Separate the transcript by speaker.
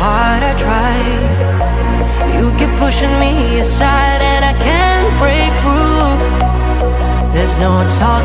Speaker 1: hard I try. You keep pushing me aside, and I can't break through. There's no time.